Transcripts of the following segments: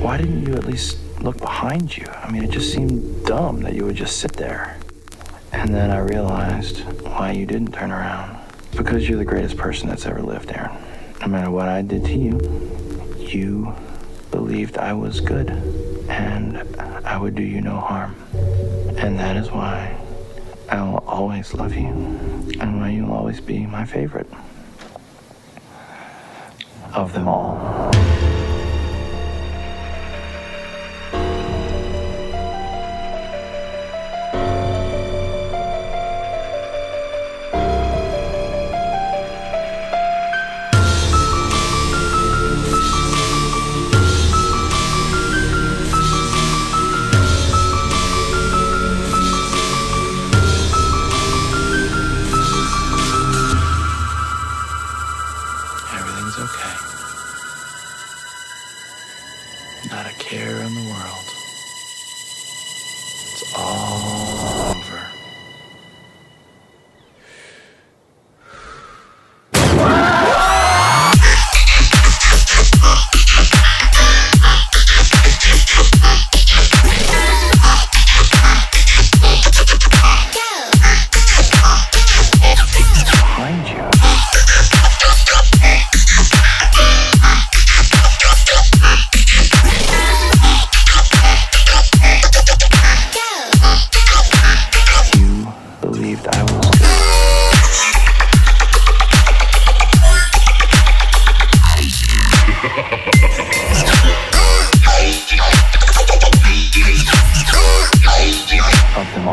why didn't you at least look behind you? I mean, it just seemed dumb that you would just sit there. And then I realized why you didn't turn around. Because you're the greatest person that's ever lived, Aaron. No matter what I did to you, you believed I was good and I would do you no harm. And that is why I will always love you and why you'll always be my favorite of them all. Not a care in the world.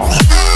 Of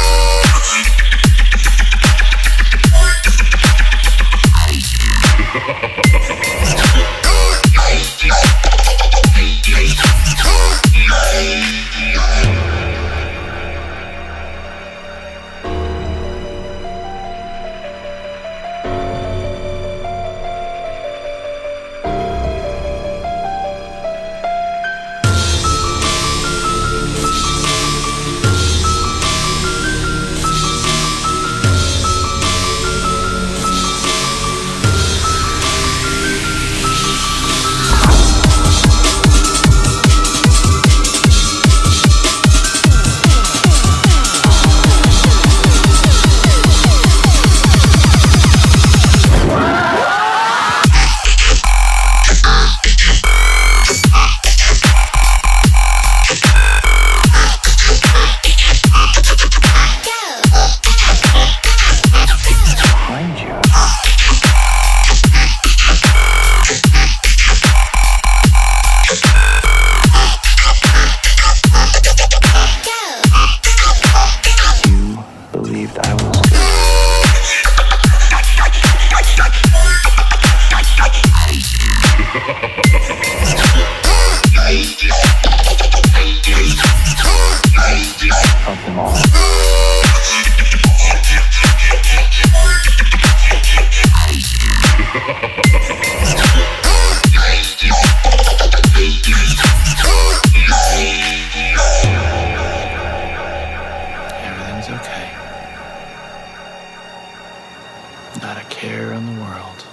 world.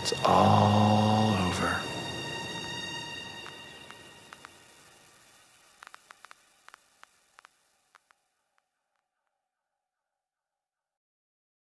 It's all